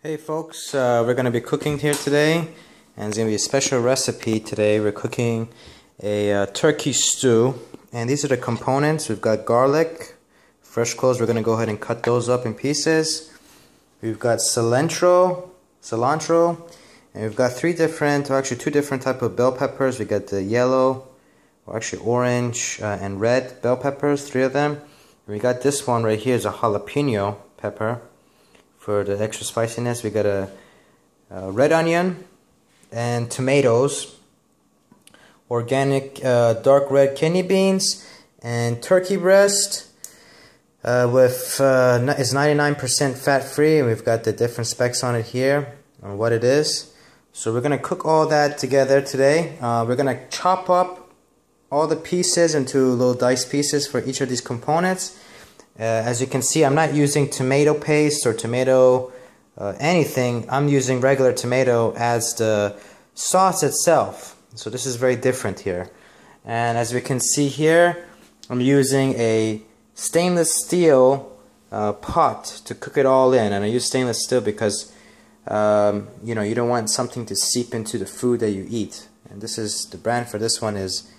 Hey folks, uh, we're going to be cooking here today and it's going to be a special recipe today. We're cooking a uh, turkey stew and these are the components. We've got garlic, fresh cloves, we're going to go ahead and cut those up in pieces. We've got cilantro, cilantro, and we've got three different, or actually two different type of bell peppers. We got the yellow, or actually orange uh, and red bell peppers, three of them. And we got this one right here is a jalapeno pepper for the extra spiciness. We got a, a red onion and tomatoes, organic uh, dark red kidney beans, and turkey breast. Uh, with uh, is 99% fat free, and we've got the different specs on it here on what it is. So we're gonna cook all that together today. Uh, we're gonna chop up all the pieces into little dice pieces for each of these components. Uh, as you can see, I'm not using tomato paste or tomato uh, anything. I'm using regular tomato as the sauce itself. So this is very different here. And as we can see here, I'm using a stainless steel uh, pot to cook it all in and I use stainless steel because um, you know you don't want something to seep into the food that you eat and this is the brand for this one is